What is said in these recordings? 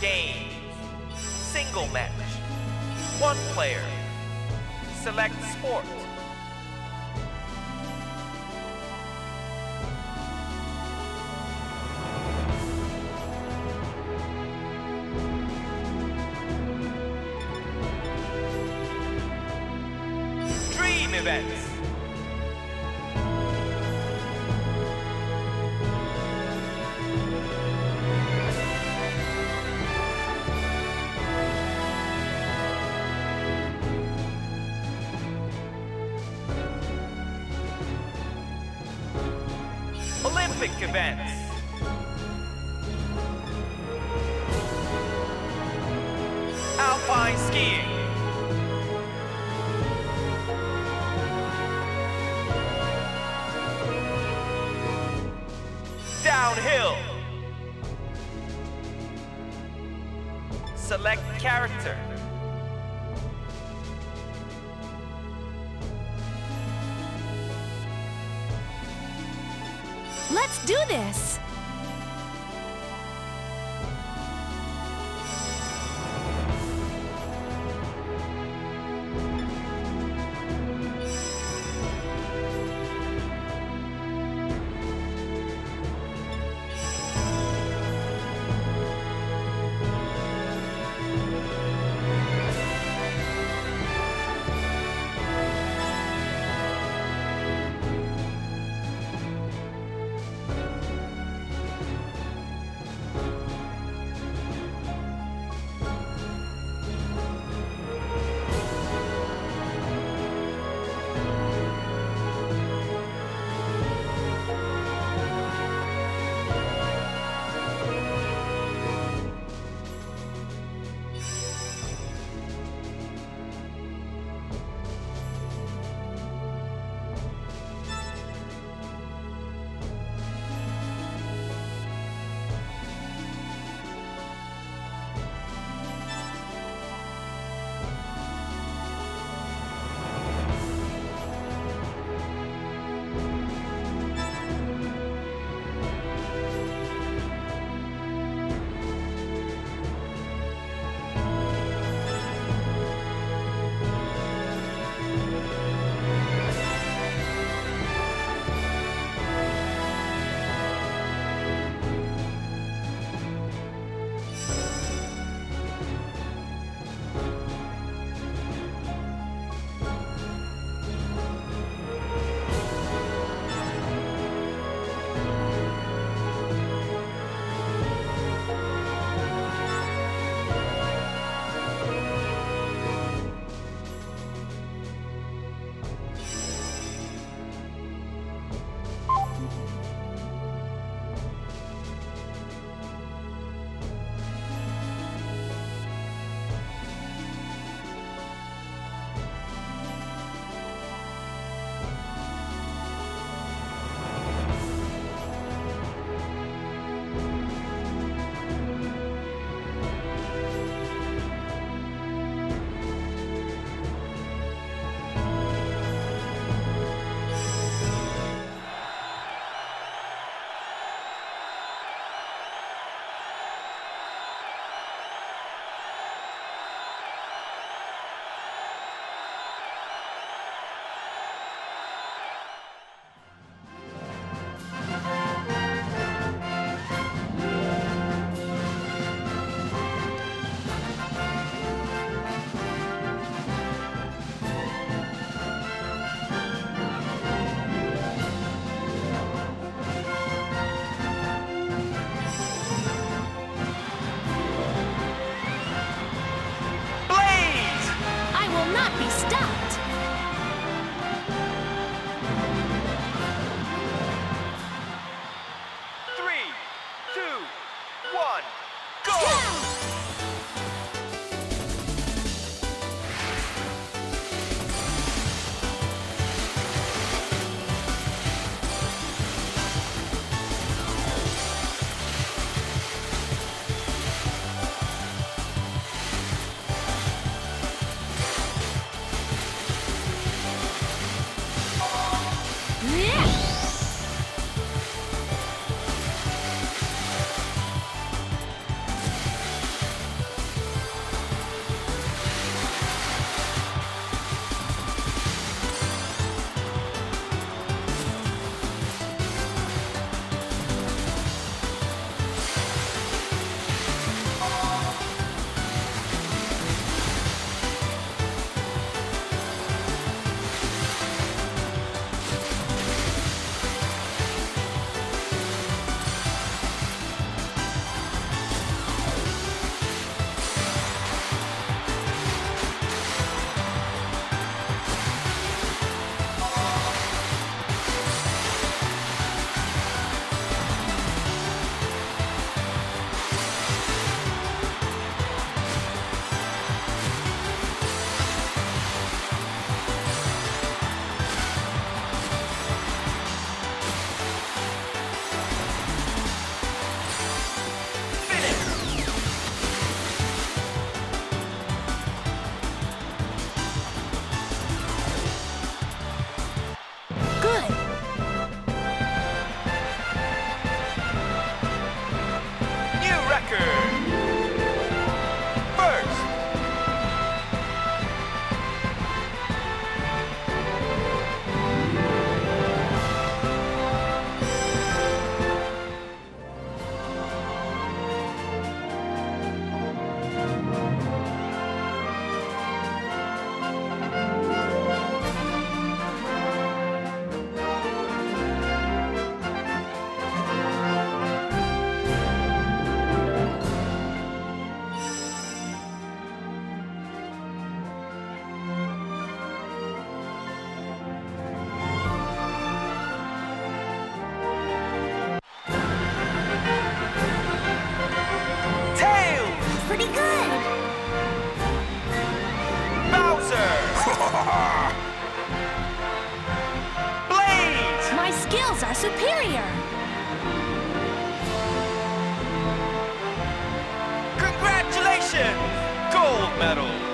Games. Single match. One player. Select sport. Events. Alpine skiing. Do this! Medal!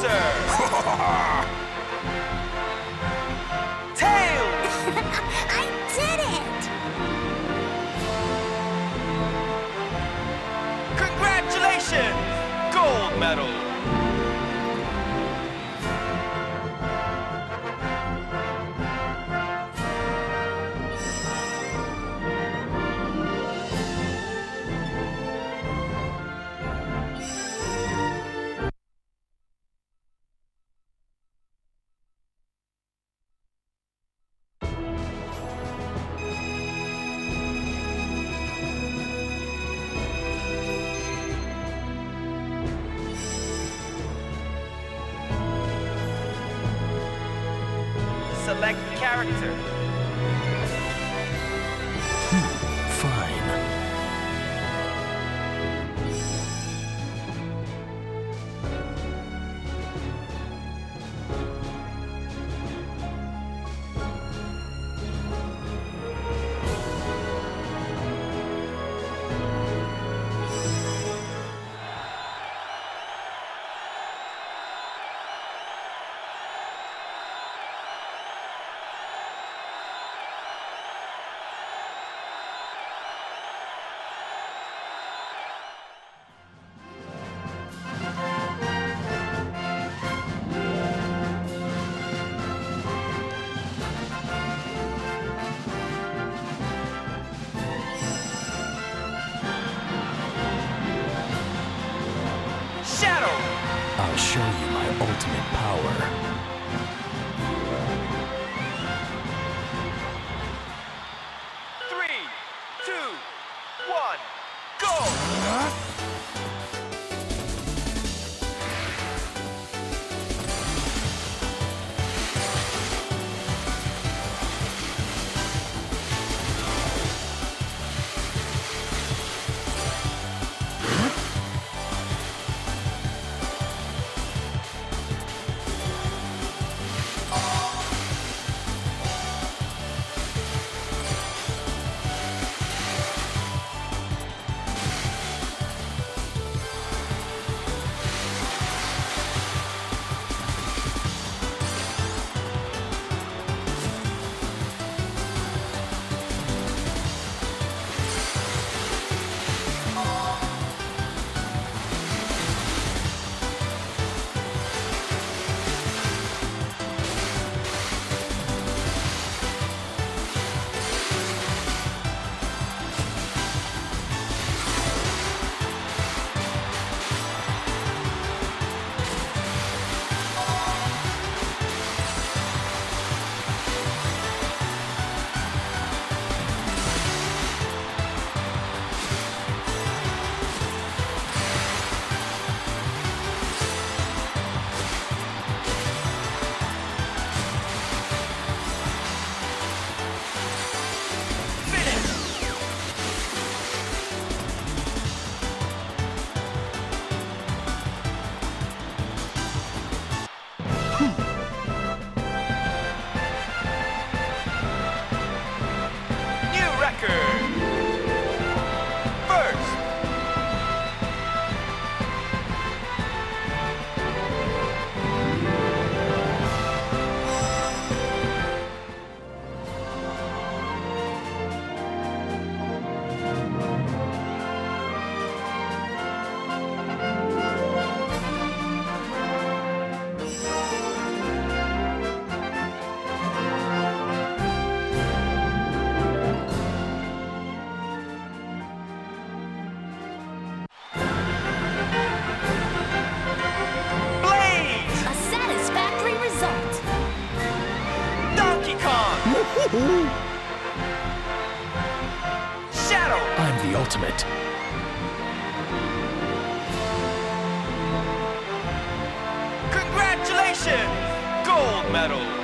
Bowser! Character. Show you my ultimate power. Medal!